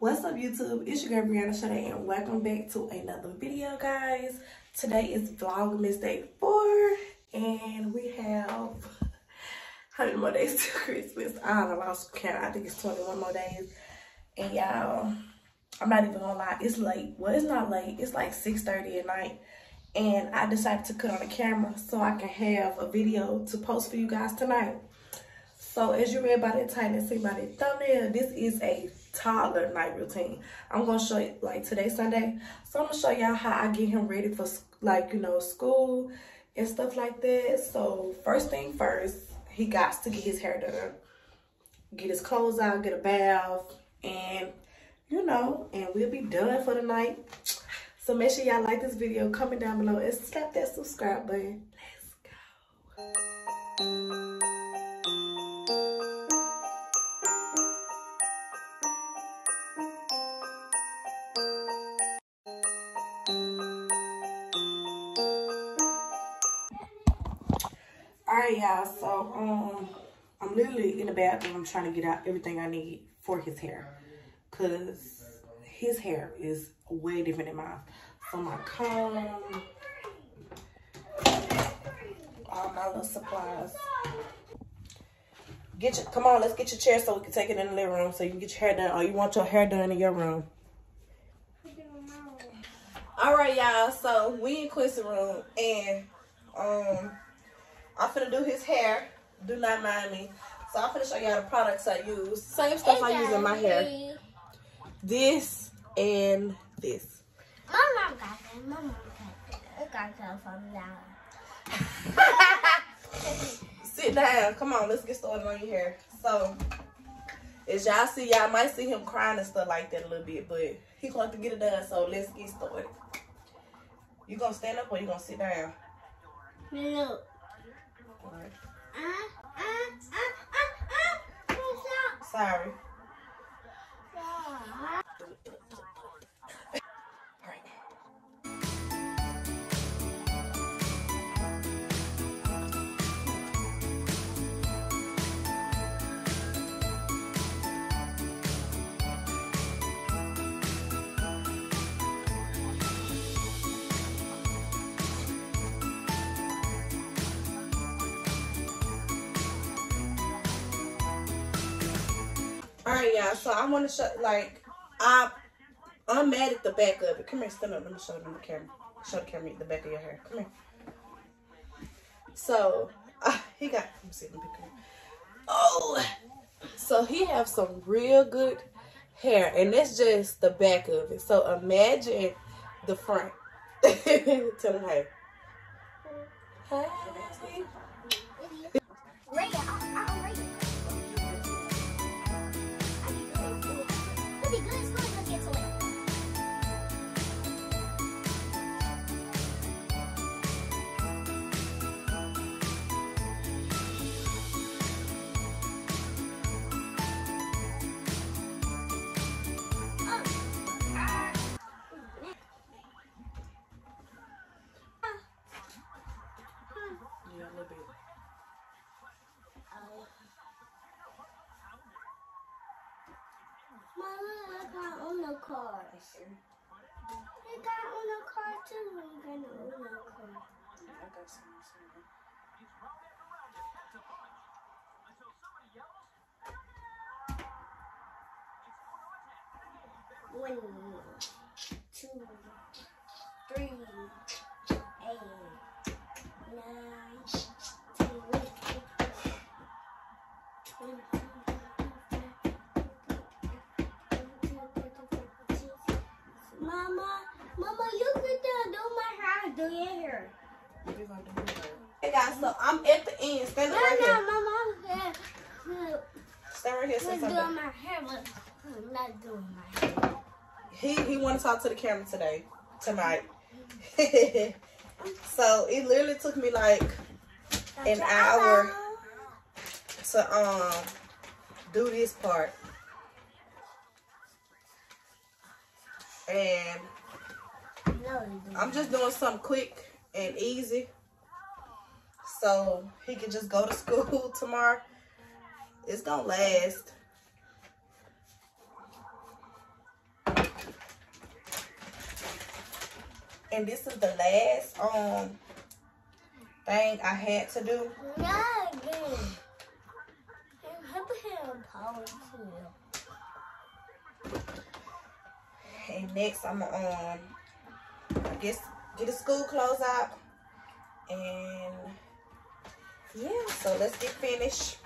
What's up YouTube? It's your girl Brianna Shadae and welcome back to another video guys. Today is Vlogmas Day 4 and we have how many more days to Christmas? I don't know, I lost count. I think it's 21 more days. And y'all, I'm not even gonna lie, it's late. Well, it's not late. It's like 6.30 at night. And I decided to cut on the camera so I can have a video to post for you guys tonight. So as you read by the title and see by the thumbnail, this is a toddler night routine. I'm gonna show you like today Sunday. So I'm gonna show y'all how I get him ready for like, you know, school and stuff like that. So first thing first, he got to get his hair done. Get his clothes out, get a bath, and you know, and we'll be done for the night. So make sure y'all like this video, comment down below, and slap that subscribe button. Let's go. Right, y'all. So, um, I'm literally in the bathroom. Trying to get out everything I need for his hair. Because his hair is way different than mine. So, my comb, all my little supplies. Get your, come on, let's get your chair so we can take it in the living room so you can get your hair done. Or you want your hair done in your room. All right, y'all. So, we in Quincy room. And, um... I'm finna do his hair. Do not mind me. So I'm finna show y'all the products I use. Same stuff I use in my hair. This and this. My mom got that. My mom got that. got that from Sit down. Come on, let's get started on your hair. So, as y'all see, y'all might see him crying and stuff like that a little bit, but he going to get it done, so let's get started. You gonna stand up or you gonna sit down? No. Sorry. All right, y'all. So I want to show, like, I, I'm mad at the back of it. Come here, stand up. Let me show them the camera. Show the camera the back of your hair. Come here. So, uh, he got, let me see, let me pick Oh, so he have some real good hair, and that's just the back of it. So imagine the front. Tell him hey. Hey. Uno cars. They got Uno car too. We got an Uno car. I got some. One, two, three, do your hair. Hey guys, so I'm at the end. Stand no, right no, here. my mom said. Stand right here. Say something. doing my hair, but I'm not doing my hair. He he want to talk to the camera today, tonight. so it literally took me like an hour to um do this part. And I'm just doing something quick and easy. So he can just go to school tomorrow. It's gonna last. And this is the last um thing I had to do. No, dude. And next I'm gonna um Guess get the school clothes out. And yeah, so let's get finished.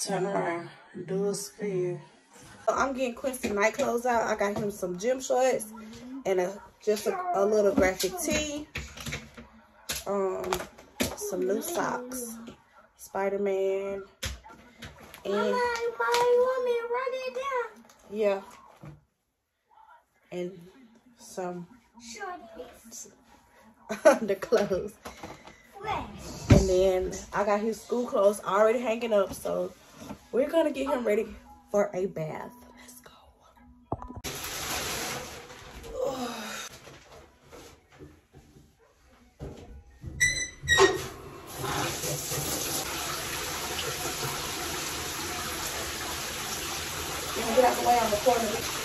Turn around, do a spin. I'm getting Quincy night clothes out. I got him some gym shorts and a just a, a little graphic tee. Um, some new socks. Spider-Man. And Mama, why you want me to run it down? Yeah. And some the clothes. And then I got his school clothes already hanging up, so we're gonna get him ready for a bath. Let's go. Get out the way on the corner.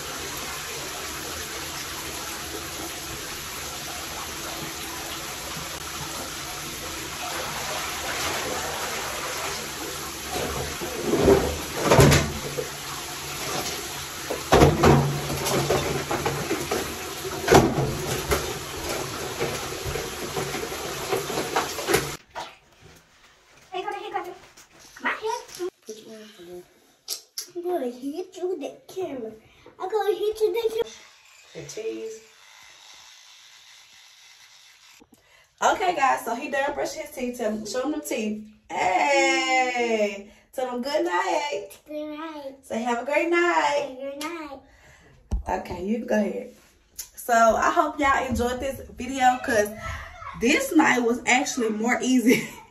Okay, he chewed the camera. His teeth. Okay, guys, so he done brushing his teeth. Tell him, show him the teeth. Hey, tell him good night. Good night. Say have a great night. Good night. Okay, you can go ahead. So I hope y'all enjoyed this video because this night was actually more easy.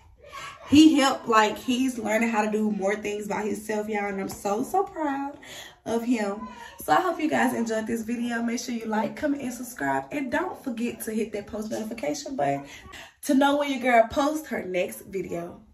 he helped, like, he's learning how to do more things by himself, y'all, and I'm so, so proud of him. So I hope you guys enjoyed this video. Make sure you like, comment, and subscribe. And don't forget to hit that post notification button to know when your girl posts her next video.